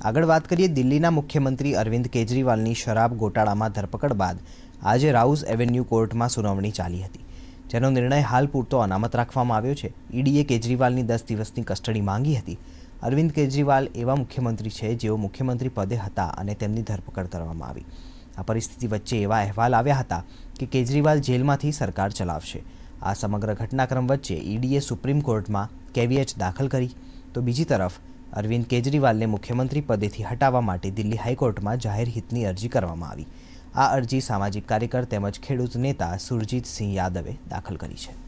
આગળ વાત કરીએ દિલ્હીના મુખ્યમંત્રી અરવિંદ કેજરીવાલની શરાબ ગોટાળામાં ધરપકડ બાદ. આજે રાઉઝ એવેન્યુ કોર્ટમાં સુનાવણી ચાલી હતી, જેનો નિર્ણય હાલ પૂરતો અનામત રાખવામાં આવ્યો છે. ઈડીએ કેજરીવાલની દસ દિવસની કસ્ટડી માંગી હતી. અરવિંદ કેજરીવાલ એવા મુખ્યમંત્રી છે જેઓ મુખ્યમંત્રી પદે હતા અને તેમની ધરપકડ કરવામાં આવી. આ પરિસ્થિતિ વચ્ચે એવા અહેવાલ આવ્યા હતા કે કેજરીવાલ જેલમાંથી સરકાર ચલાવશે. આ સમગ્ર ઘટનાક્રમ વચ્ચે ઈડીએ સુપ્રીમ કોર્ટમાં કેવીએચ દાખલ કરી. તો બીજી તરફ અરવિંદ કેજરીવાલને મુખ્યમંત્રી પદેથી હટાવવા માટે દિલ્હી હાઈકોર્ટમાં જાહેર હિતની અરજી કરવામાં આવી. આ અરજી સામાજિક કાર્યકર તેમજ ખેડૂત નેતા સુરજીતસિંહ યાદવે દાખલ કરી છે.